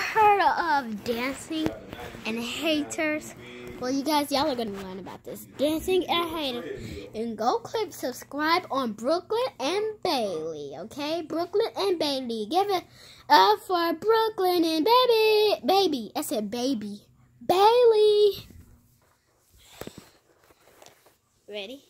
heard of dancing and haters? Well, you guys, y'all are going to learn about this. Dancing and haters. And go click subscribe on Brooklyn and Bailey, okay? Brooklyn and Bailey. Give it up for Brooklyn and baby. Baby. I said baby. Bailey. Ready?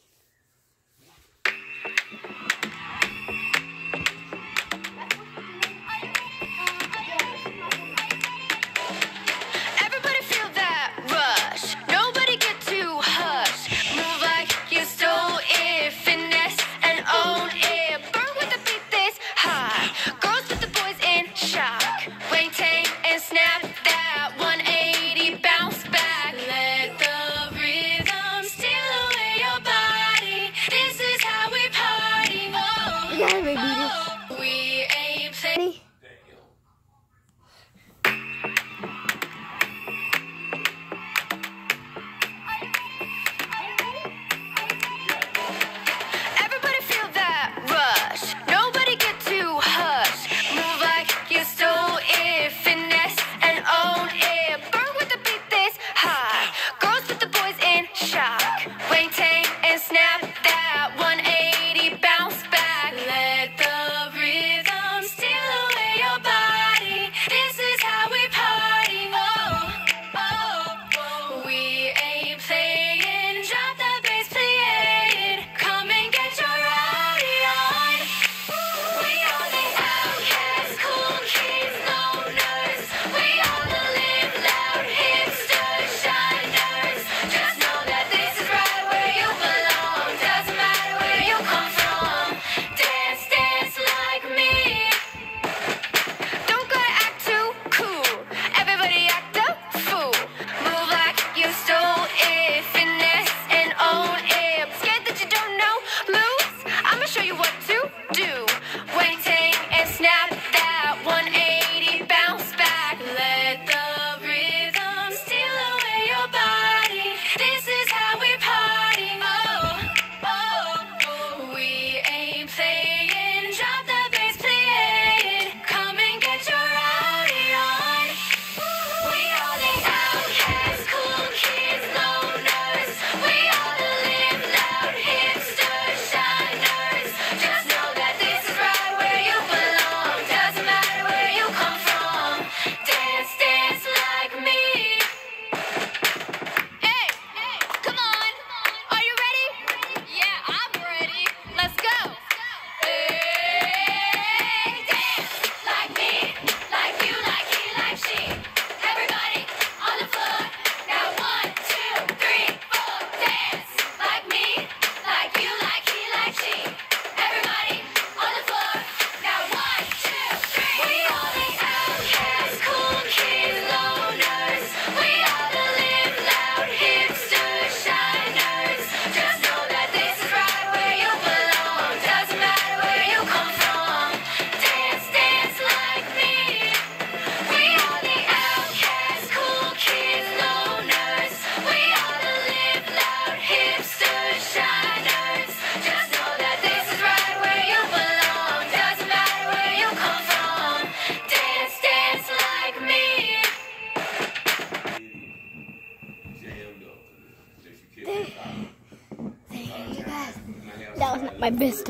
my best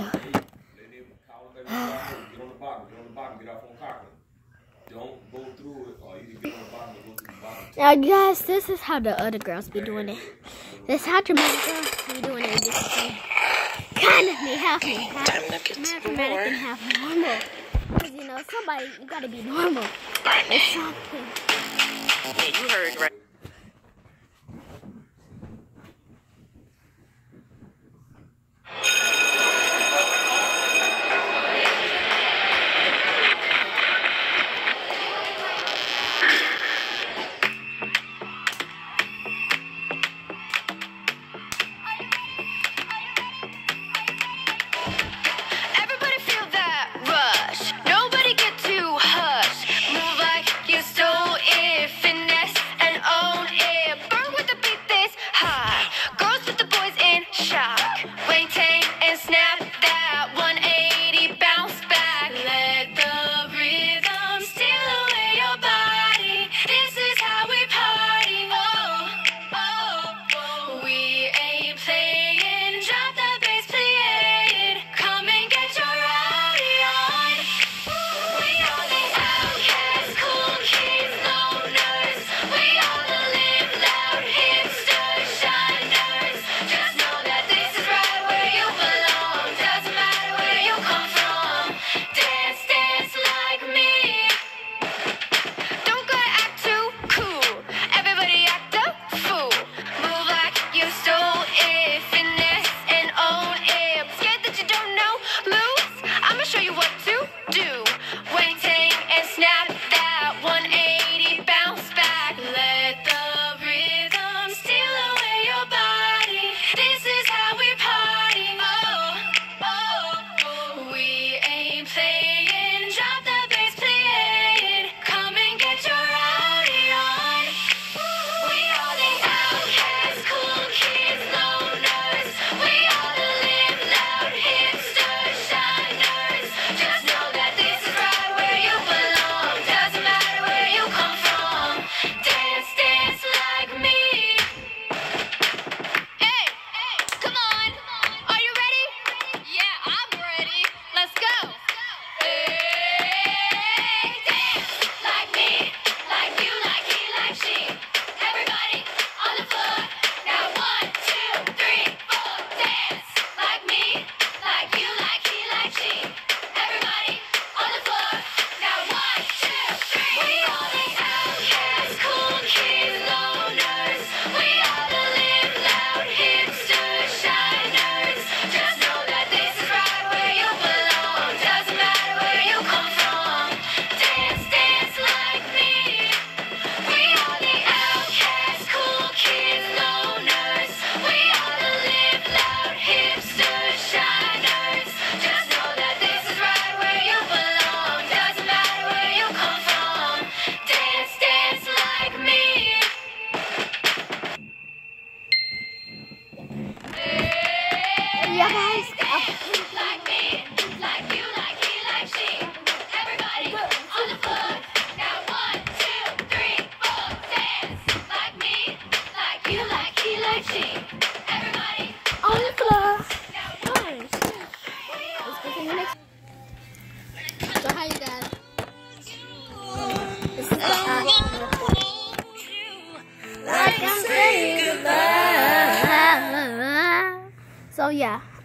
now guys, this is how the other girls be doing it. This is how the girls be doing it. This is kind of me, half me, half, Time half normal. Because you know, somebody, you gotta be normal. You heard right. that one. video bye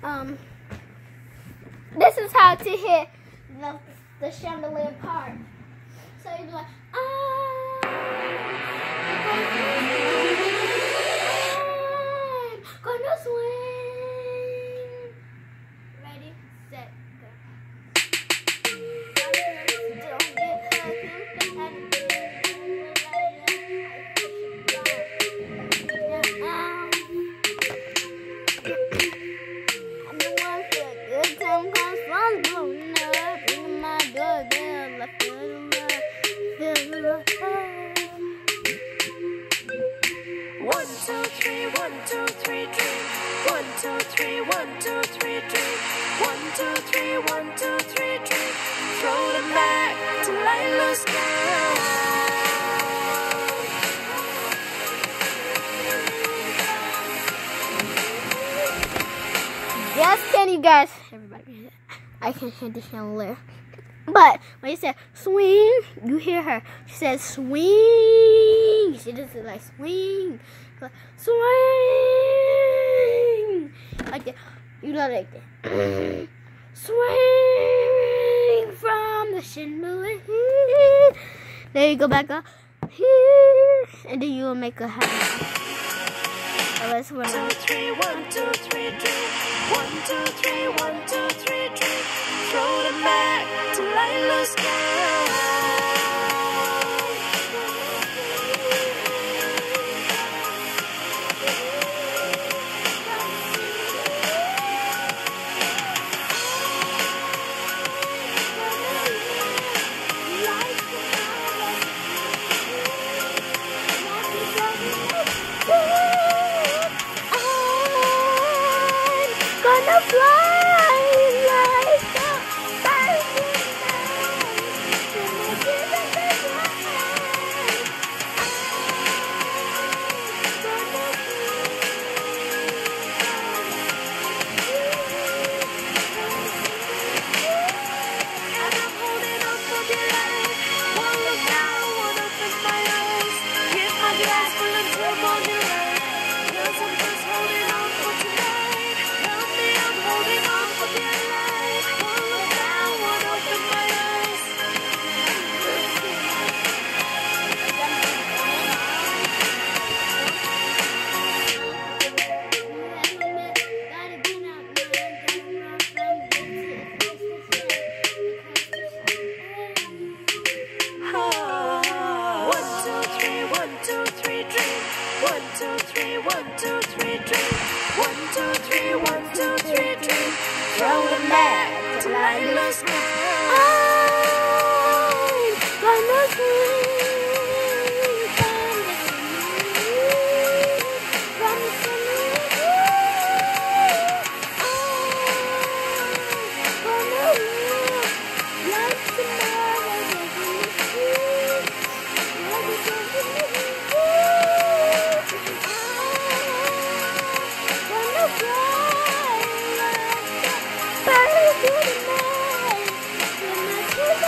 um, this is how to hit the, the chandelier part. So you'd be like, I'm three, one, two, three, drink. Throw them back to Lila's girl. Yes, can you guys? Everybody, I can hear the chandelier. But when you said swing, you hear her. She says swing. She just said like swing, like, swing. Like that. You know like that. swing from the chandelier. There you go back up and then you will make a happy. So oh, let's run Two, out. three, one, two, three, drink. One, two, three, one, two, three, drink. Throw them back to Lila's girl. I'm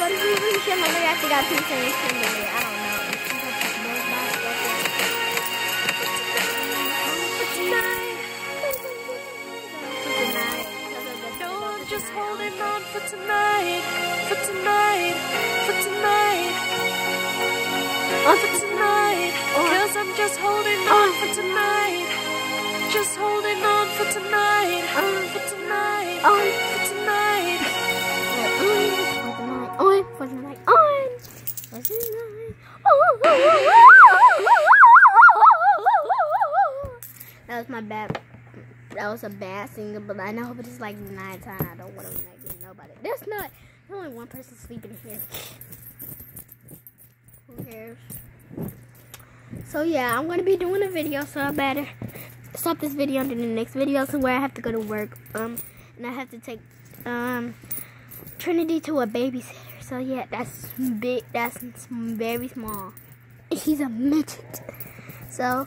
say I'm going to be in chandelier, I think I keep saying chandelier. I don't know. It seems like it's more about it, For tonight. but tonight, No, I'm just holding on for tonight, for tonight, for tonight, Oh, for tonight. Cause I'm just holding on for tonight, just holding on for tonight, for tonight, on, for tonight. That was my bad. That was a bad singer, but I know, but it's like nine times. I don't want to make nobody. There's not. There's only one person sleeping here. Who cares? So yeah, I'm gonna be doing a video, so I better stop this video and do the next video, so where I have to go to work. Um, and I have to take um Trinity to a babysitter. So yeah, that's big. That's very small. He's a midget. So